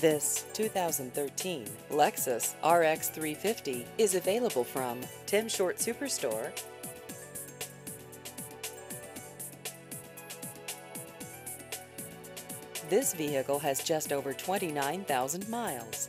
This 2013 Lexus RX 350 is available from Tim Short Superstore. This vehicle has just over 29,000 miles.